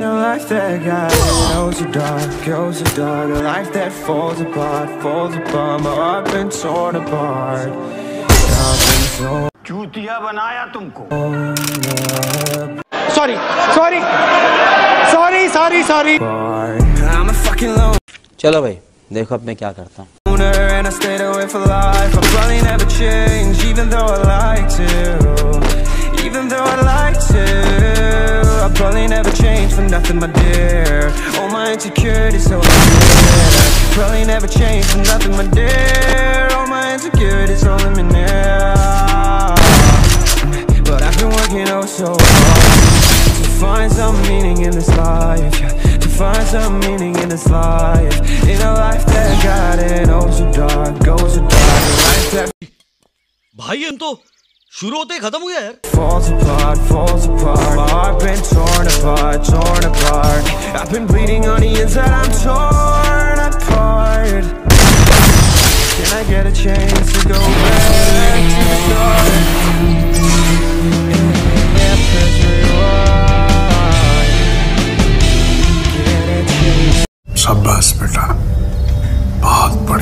In a life that got it goes so dark, goes so dark A life that falls apart, falls apart My heart been torn apart I've been torn चूतिया बनाया तुमको sorry sorry sorry sorry sorry apart I'm a fucking loner चलो भाई देखो अब मैं क्या करता हूँ never change for nothing my dear All my insecurities so clear Probably never change for nothing my dear All my insecurities all in me now But I've been working oh so hard To find some meaning in this life yeah. To find some meaning in this life In a life that got it oh so dark, goes so dark A life that भाई हम तो शुरू होते ही खत्म हो गया यार। बेटा। बहुत बढ़िया।